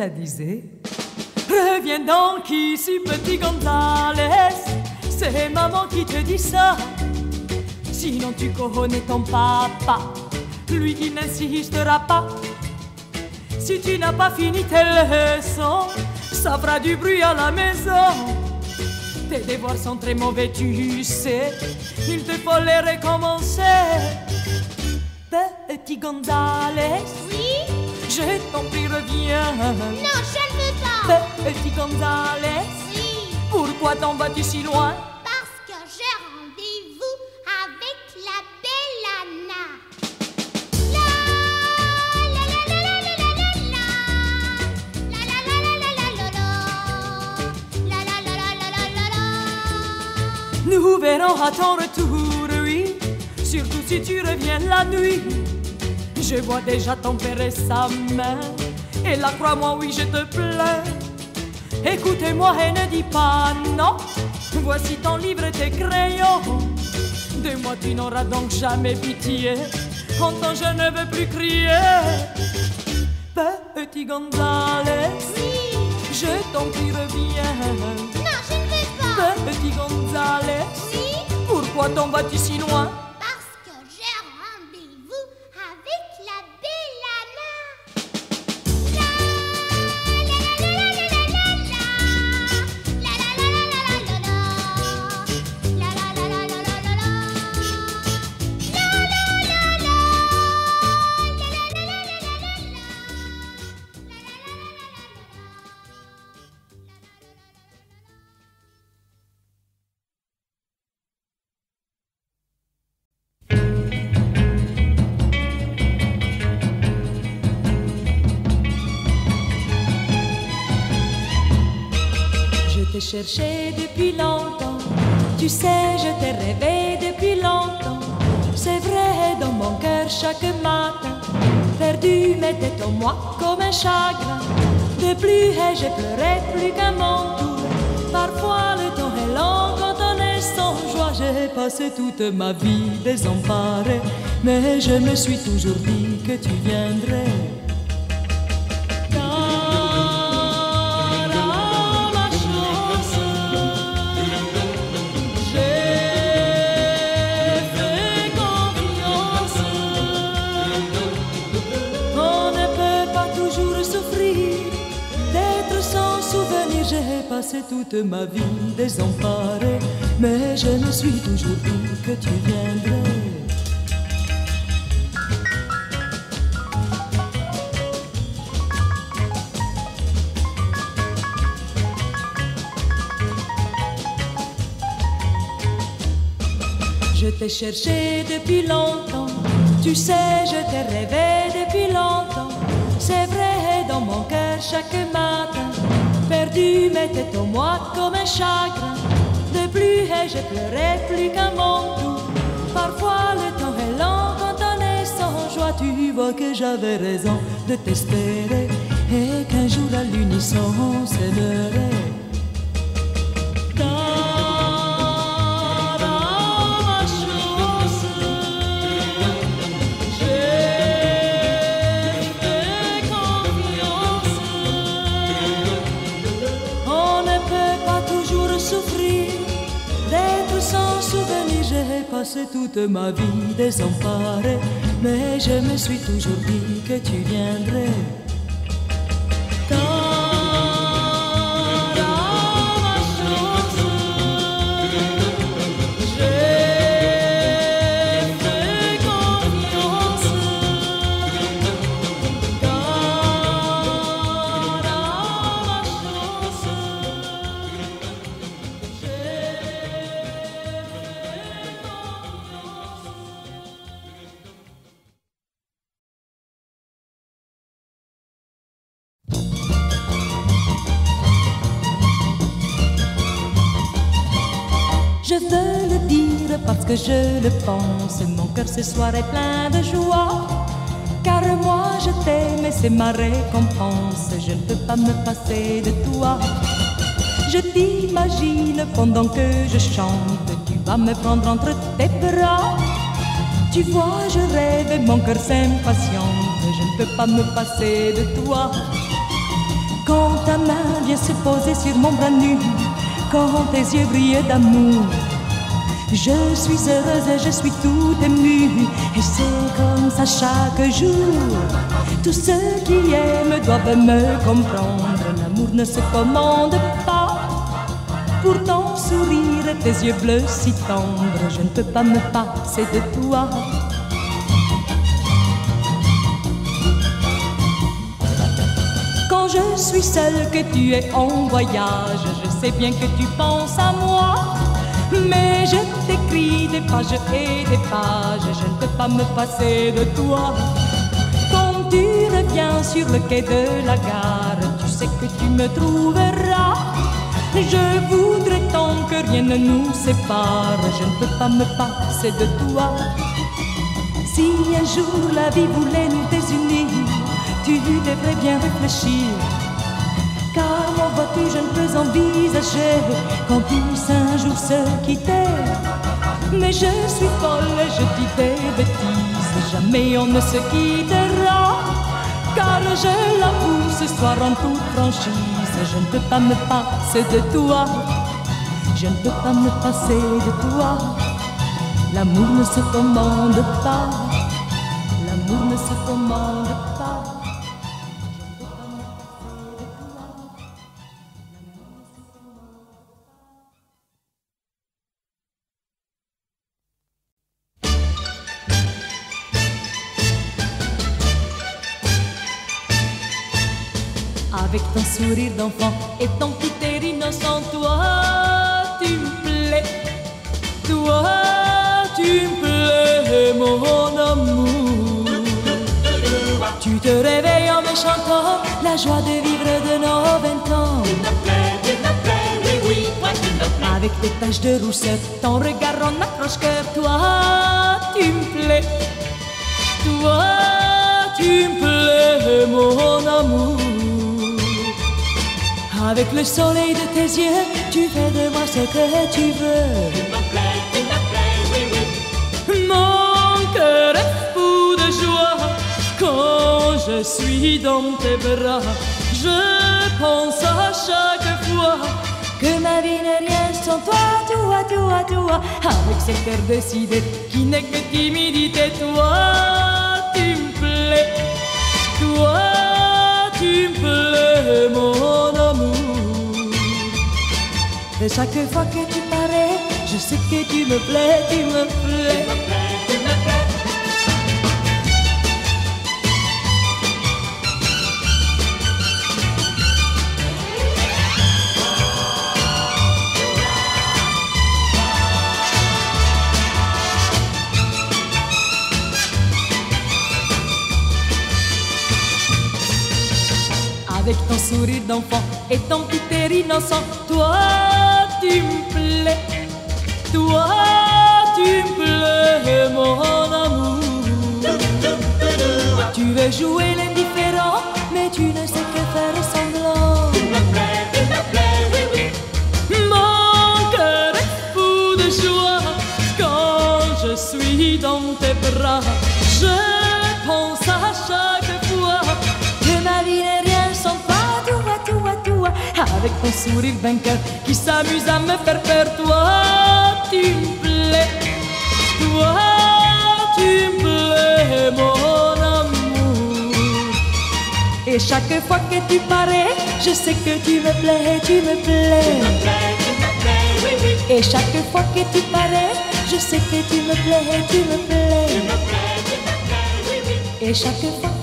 Consuela disait Reviens donc ici, petit Gonzales. C'est maman qui te dit ça. Sinon, tu connais ton papa. Lui, il n'insistera pas. Si tu n'as pas fini tes leçons, ça fera du bruit à la maison. Tes devoirs sont très mauvais, tu sais. Il te faut les recommencer. Petit Gonzales. Oui? Je t'en prie, reviens. Non, je ne veux pas. Petit Gonzales. Oui, Pourquoi t'en vas-tu si loin parce que j'ai rendez-vous avec la belle Anna. La la la la la la la la. La la la la la la la la. La la la la la la la la. Nous verrons à ton retour, oui. Surtout si tu reviens la nuit. Je vois déjà ton père et sa main. Et là, crois-moi, oui, je te plains. Écoutez-moi et ne dis pas non. Voici ton livre et tes crayons. De moi, tu n'auras donc jamais pitié. Entends, je ne veux plus crier. Petit Gonzales, Oui, je t'en prie, reviens. non, je ne veux pas. Petit Gonzales, Oui, pourquoi t'en vas-tu si loin? Je depuis longtemps, tu sais, je t'ai rêvé depuis longtemps. C'est vrai, dans mon cœur chaque matin, perdu m'était en moi comme un chagrin. De plus et j'ai pleuré plus qu'à mon tour. Parfois le temps est long quand on est sans joie. J'ai passé toute ma vie désemparée, mais je me suis toujours dit que tu viendrais. J'ai passé toute ma vie désemparée, mais je me suis toujours dit que tu viendrais. Je t'ai cherché depuis longtemps, tu sais, je t'ai rêvé depuis longtemps. C'est vrai, dans mon cœur chaque matin, perdu m'était au moi comme un chagrin. De plus, et j'ai pleuré plus qu'à mon tour. Parfois le temps est long quand on est sans joie. Tu vois que j'avais raison de t'espérer et qu'un jour à l'unisson on s'aimerait. Toute ma vie désemparée, mais je me suis toujours dit que tu viendrais. Je veux le dire parce que je le pense. Mon cœur ce soir est plein de joie. Car moi je t'aime et c'est ma récompense. Je ne peux pas me passer de toi. Je t'imagine pendant que je chante. Tu vas me prendre entre tes bras. Tu vois, je rêve et mon cœur s'impatiente. Je ne peux pas me passer de toi. Quand ta main vient se poser sur mon bras nu, quand tes yeux brillent d'amour. Je suis heureuse et je suis tout émue, et c'est comme ça chaque jour. Tous ceux qui aiment doivent me comprendre, l'amour ne se commande pas. Pour ton sourire tes yeux bleus si tendres, je ne peux pas me passer de toi. Je suis seule, que tu es en voyage, je sais bien que tu penses à moi. Mais je t'écris des pages et des pages, je ne peux pas me passer de toi. Quand tu reviens sur le quai de la gare, tu sais que tu me trouveras. Je voudrais tant que rien ne nous sépare, je ne peux pas me passer de toi. Si un jour la vie voulait nous désunir, tu devrais bien réfléchir? Car moi, vois-tu, je ne peux envisager qu'on puisse un jour se quitter. Mais je suis folle et je dis des bêtises, jamais on ne se quittera. Car je l'avoue ce soir en toute franchise, je ne peux pas me passer de toi. Je ne peux pas me passer de toi. L'amour ne se commande pas. L'amour ne se commande pas. Avec ton sourire d'enfant et ton petit air innocent, toi, tu me plais. Toi, tu me plais, mon amour. Tu te réveilles en me chantant la joie de vivre de nos vingt ans. Avec tes taches de rousseur, ton regard en accroche-cœur, toi, tu me plais. Toi, tu me plais, mon amour. Avec le soleil de tes yeux, tu fais de moi ce que tu veux. Mon cœur est fou de joie quand je suis dans tes bras. Je pense à chaque fois que ma vie n'est rien sans toi, toi, toi, toi. Avec cet air décidé qui n'est que timidité, toi, tu me plais. Toi, tu me plais, mon Et chaque fois que tu parais, je sais que tu me plais, tu me plais. Avec ton sourire d'enfant et ton petit innocent, toi tu me plais, toi tu me plais, mon amour. Tu veux jouer l'indifférent, mais tu ne sais que faire semblant. Mon cœur est fou de joie quand je suis dans tes bras. Avec ton sourire vainqueur qui s'amuse à me faire peur, toi, tu me plais. Toi, tu me plais, mon amour. Et chaque fois que tu parais, je sais que tu me plais, tu me plais. Et chaque fois que tu parais, je sais que tu me plais, tu me plais. Et chaque fois